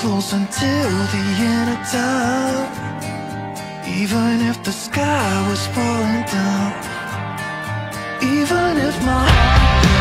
close until the end of time. Even if the sky was falling down. Even if my heart